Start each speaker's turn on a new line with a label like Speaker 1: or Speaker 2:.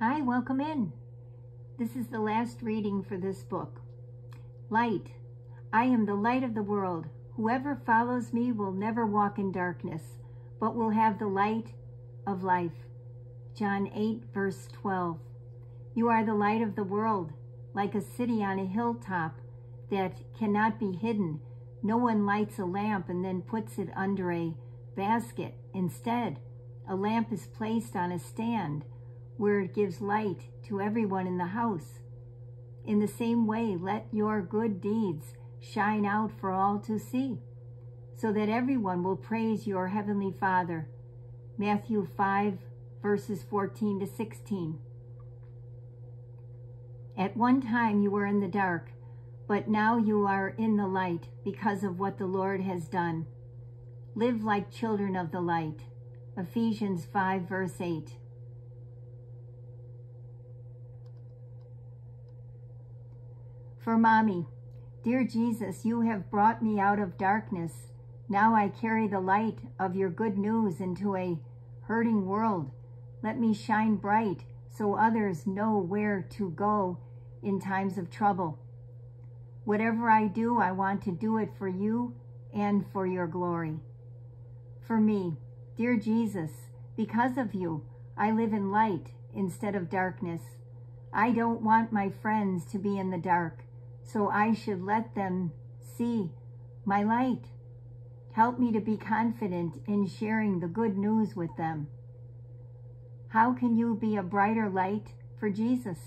Speaker 1: Hi, welcome in. This is the last reading for this book. Light. I am the light of the world. Whoever follows me will never walk in darkness, but will have the light of life. John 8, verse 12. You are the light of the world, like a city on a hilltop that cannot be hidden. No one lights a lamp and then puts it under a basket. Instead, a lamp is placed on a stand where it gives light to everyone in the house. In the same way, let your good deeds shine out for all to see, so that everyone will praise your heavenly Father. Matthew 5, verses 14 to 16. At one time you were in the dark, but now you are in the light because of what the Lord has done. Live like children of the light. Ephesians 5, verse 8. For Mommy, dear Jesus, you have brought me out of darkness. Now I carry the light of your good news into a hurting world. Let me shine bright so others know where to go in times of trouble. Whatever I do, I want to do it for you and for your glory. For me, dear Jesus, because of you, I live in light instead of darkness. I don't want my friends to be in the dark so I should let them see my light. Help me to be confident in sharing the good news with them. How can you be a brighter light for Jesus?